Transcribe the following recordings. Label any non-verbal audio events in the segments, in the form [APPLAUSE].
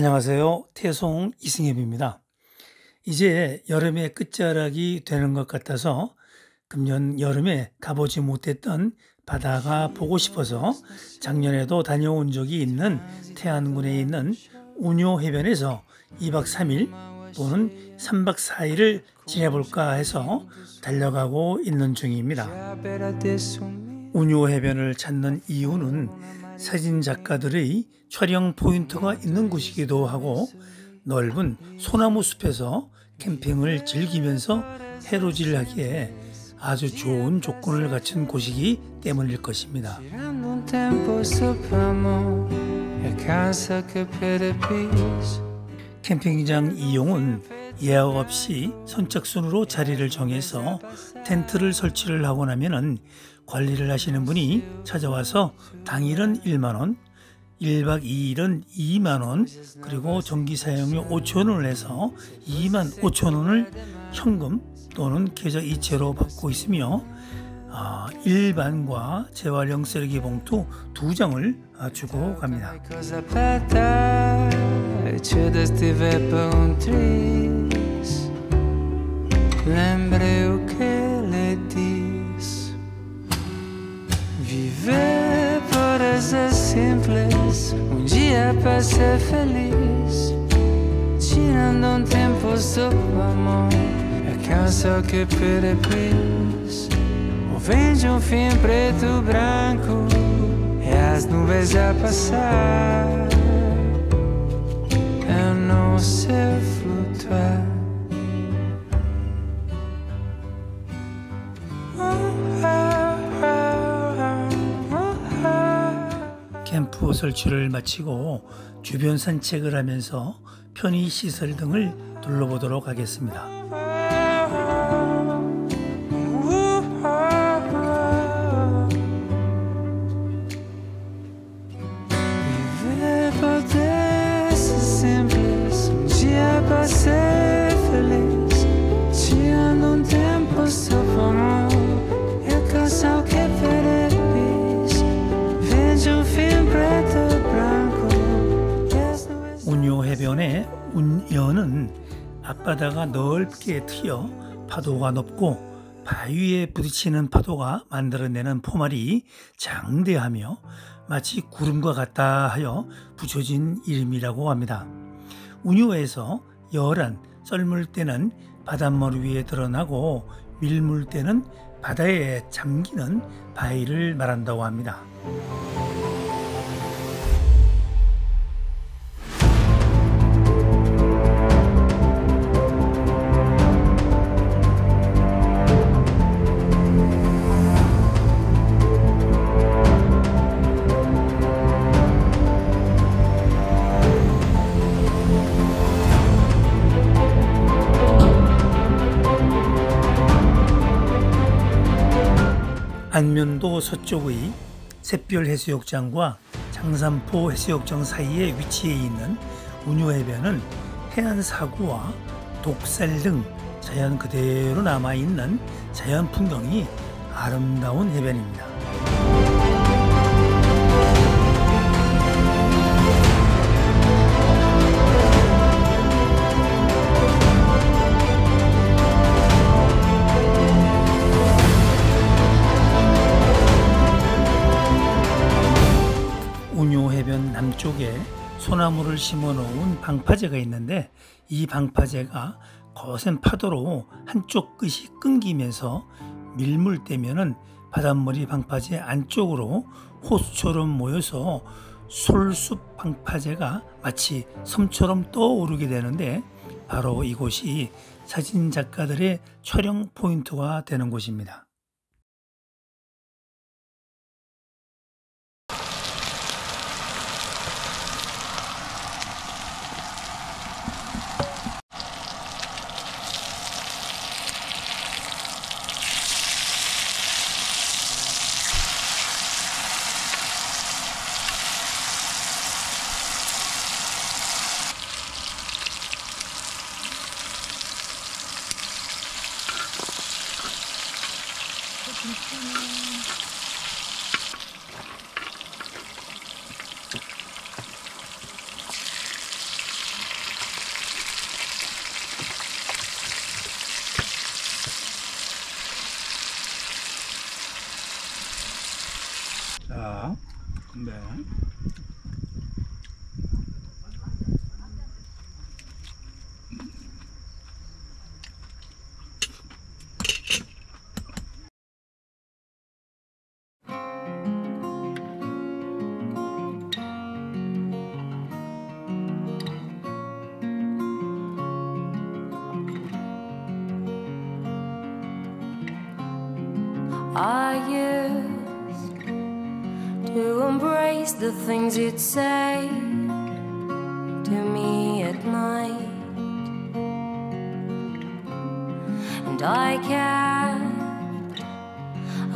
안녕하세요. 태송 이승엽입니다. 이제 여름의 끝자락이 되는 것 같아서 금년 여름에 가보지 못했던 바다가 보고 싶어서 작년에도 다녀온 적이 있는 태안군에 있는 운요 해변에서 2박 3일 또는 3박 4일을 지내볼까 해서 달려가고 있는 중입니다. 운요 해변을 찾는 이유는 사진 작가들의 촬영 포인트가 있는 곳이기도 하고 넓은 소나무 숲에서 캠핑을 즐기면서 해로질하기에 아주 좋은 조건을 갖춘 곳이기 때문일 것입니다. 캠핑장 이용은 예약 없이 선착순으로 자리를 정해서 텐트를 설치를 하고 나면은 관리를 하시는 분이 찾아와서 당일은 1만원, 1박 2일은 2만원, 그리고 전기 사용료 5천원을 해서 2만 5천원을 현금 또는 계좌 이체로 받고 있으며 아, 일반과 재활용 쓰레기 봉투 두 장을 주고 갑니다. Para ser feliz. Tirando um tempo sobre o amor, é cansa que perepis. Ou vende um fim preto branco, e as nuvens a passar. Eu não sei 캠프 설치를 마치고 주변 산책을 하면서 편의 시설 등을 둘러보도록 하겠습니다. 해변의 운여는 앞바다가 넓게 트여 파도가 높고 바위에 부딪히는 파도가 만들어내는 포말이 장대하며 마치 구름과 같다 하여 붙여진 이름이라고 합니다. 운요에서 열한 썰물 때는 바닷물 위에 드러나고 밀물 때는 바다에 잠기는 바위를 말한다고 합니다. 안면도 서쪽의 샛별 해수욕장과 장산포 해수욕장 사이에 위치해 있는 운요해변은 해안 사구와 독살 등 자연 그대로 남아 있는 자연 풍경이 아름다운 해변입니다. 소나무를 심어 놓은 방파제가 있는데 이 방파제가 거센 파도로 한쪽 끝이 끊기면서 밀물 때면은 바닷물이 방파제 안쪽으로 호수처럼 모여서 솔숲 방파제가 마치 섬처럼 떠오르게 되는데 바로 이곳이 사진 작가들의 촬영 포인트가 되는 곳입니다. Are you? To embrace the things you'd say to me at night, and I kept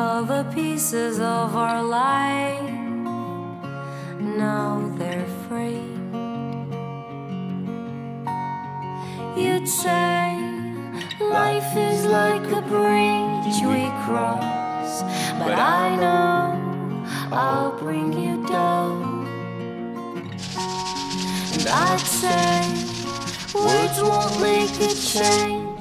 all the pieces of our life. Now they're free. You'd say life is like a bridge we cross, but I know I'll bring you down. And I'd say words won't make a change,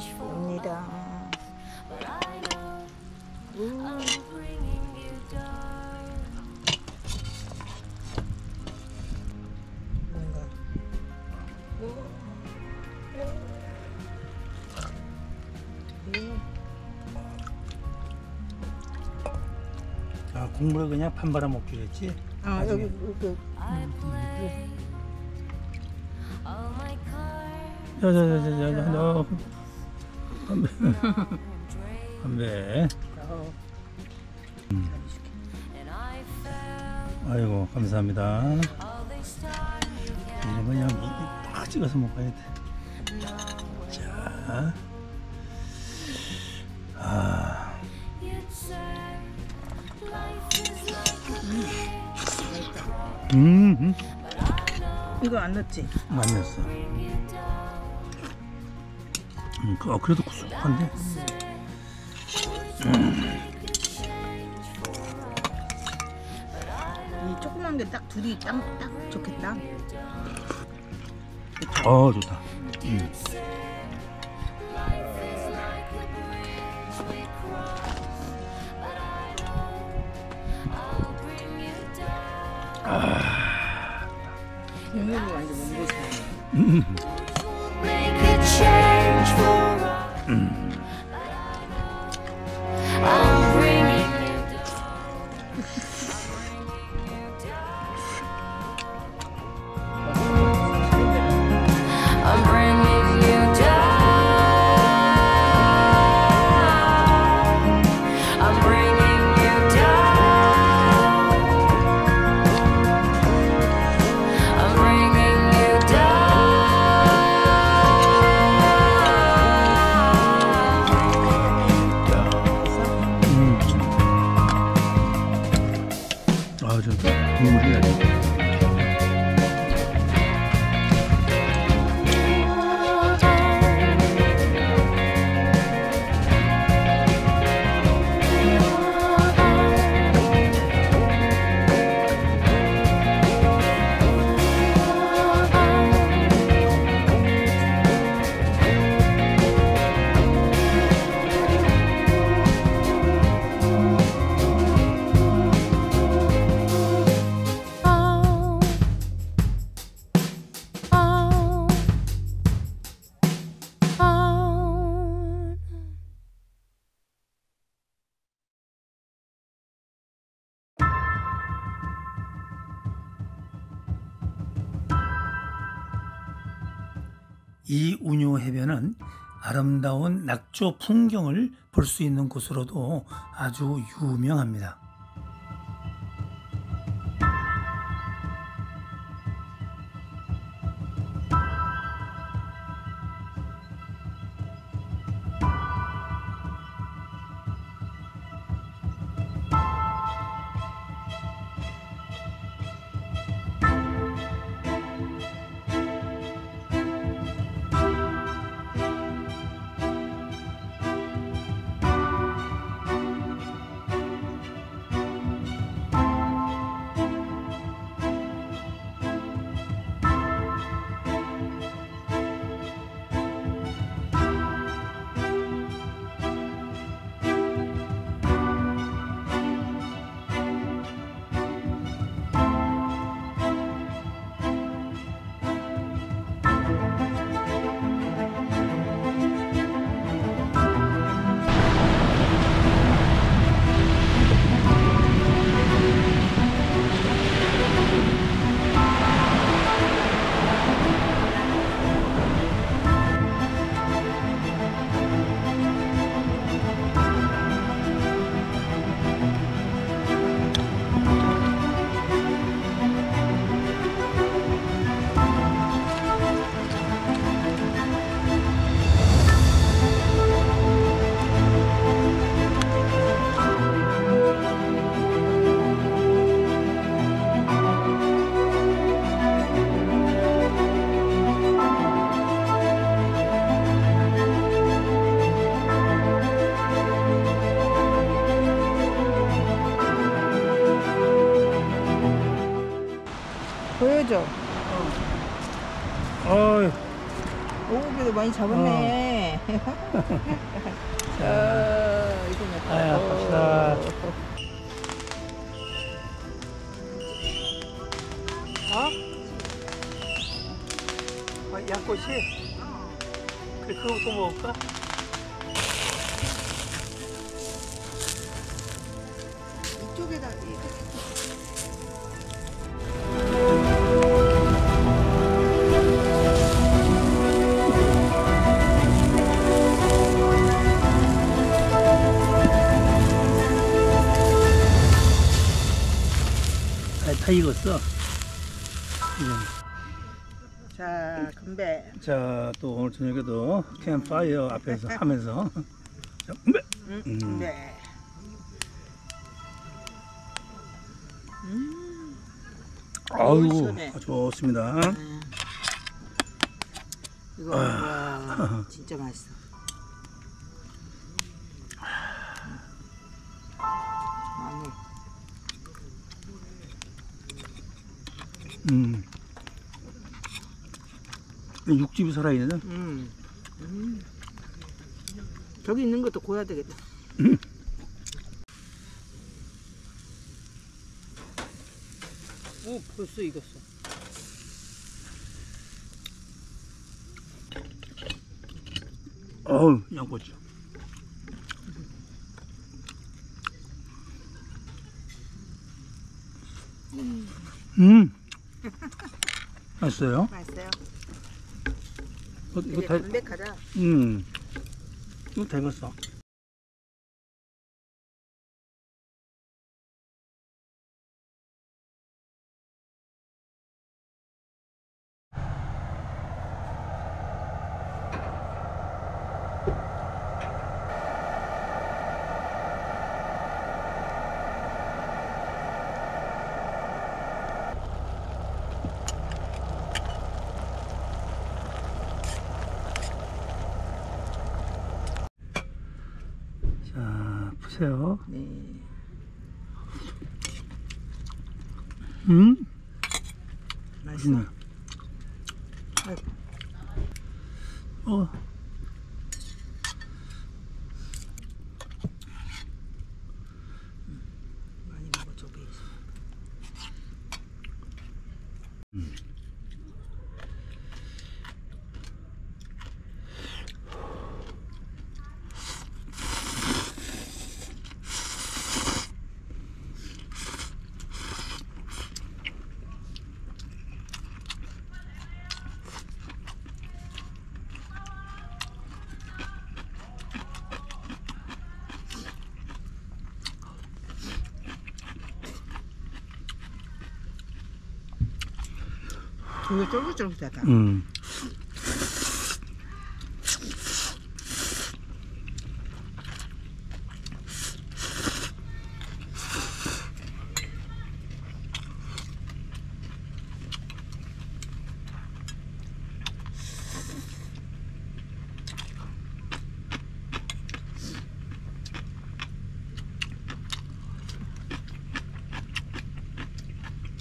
국물에 그냥 판 발아 먹기로 했지? 아 여기 그 I play all my cards 자, 자, 자, 자, 자, 자, 너. I felt 아이고, 감사합니다. 이제 그냥 딱 찍어서 먹어야 돼. 자. 아, 음, 음. 이거 안 넣지? bring you down. 음, 그- 어, 그래도 구수한데? 이 조그만 게 딱 둘이 딱, 딱 좋겠다. 어, 좋다. 음. 국 이 운요 해변은 아름다운 낙조 풍경을 볼 수 있는 곳으로도 아주 유명합니다. 많이 잡았네. 어, [LAUGHS] 이거 몇 아야, 갑시다. 어? 아, 양꼬치? 그래, 그거부터 먹을까? 이쪽에다 이- 아, 다 익었어. 이건. 자, 건배. 자, 또 오늘 저녁에도 캠파이어 앞에서 [LAUGHS] 하면서. 자, 건배! 응, 음. 건배. 음. 아유. 좋습니다. 음. 이거 와, 진짜 맛있어. 음. 육즙이 살아있네. 음. 음. 저기 있는 것도 고야 되겠다. 오, 벌써 익었어. 어우, 양꼬치. 음. 맛있어요? 맛있어요. 어, 이거 되게 다, 담백하다. 음. 이거 다 익었어. 자, 보세요. 네. 음, 맛있어. 맛있네. 아이고. 어. 많이 먹어, 저기. 이거 쫄깃쫄깃하다. 음.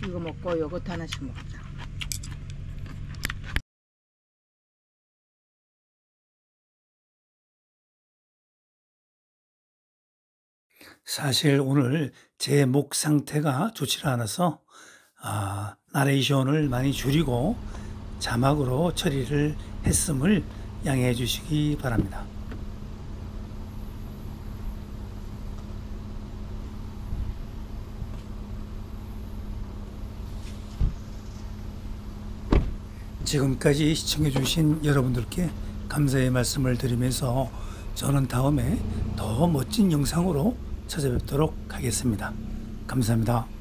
이거 먹고 요거트 하나씩 먹자. 사실 오늘 제 목 상태가 좋지 않아서 아, 나레이션을 많이 줄이고 자막으로 처리를 했음을 양해해 주시기 바랍니다. 지금까지 시청해 주신 여러분들께 감사의 말씀을 드리면서 저는 다음에 더 멋진 영상으로 찾아뵙도록 하겠습니다. 감사합니다.